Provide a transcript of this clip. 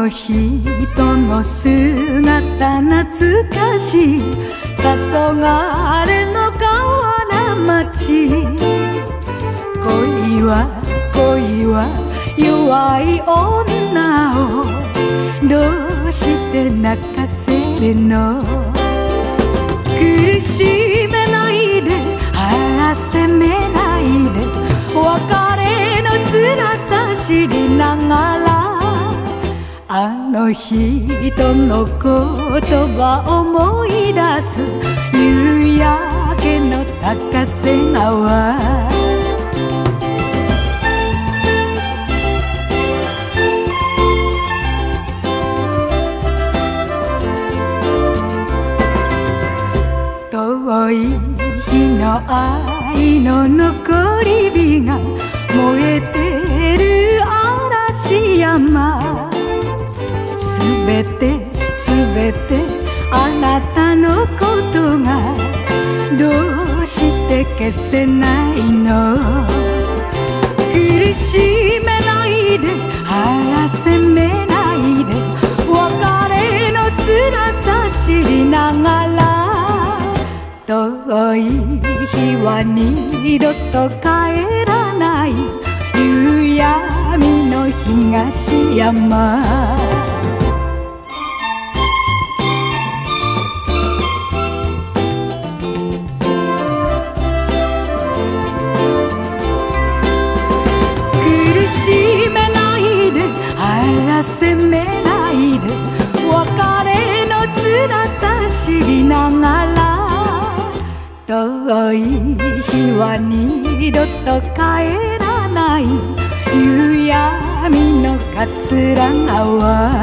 の人の姿懐かしい。黄昏の河原町恋は恋は弱い女を。どうして泣かせるの？あの人の言葉思い出す夕焼けの高瀬川。遠い日の愛の残り火が燃えてる嵐山。べてすべてあなたのことがどうして消せないの？苦しめないであらせめないで別れの辛さ知りながら遠い日は二度と帰らない。夕闇の東山。責めないで別れの辛さ知りながら遠い日は二度と帰らない夕闇の桂川